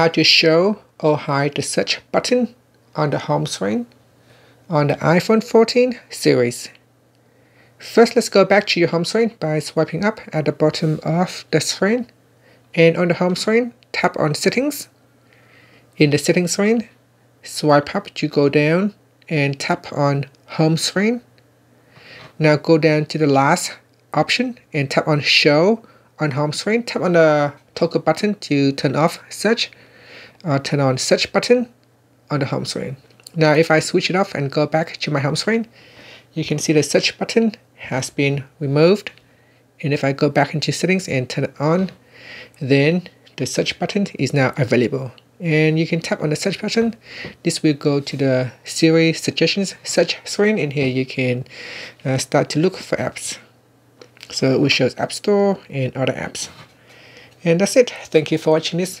how to show or hide the search button on the home screen on the iPhone 14 series. First, let's go back to your home screen by swiping up at the bottom of the screen. And on the home screen, tap on Settings. In the Settings screen, swipe up to go down and tap on Home Screen. Now go down to the last option and tap on Show on home screen. Tap on the toggle button to turn off search uh, turn on search button on the home screen. Now if I switch it off and go back to my home screen, you can see the search button has been removed. And if I go back into settings and turn it on, then the search button is now available. And you can tap on the search button. This will go to the Siri suggestions search screen and here you can uh, start to look for apps. So it will show App Store and other apps. And that's it. Thank you for watching this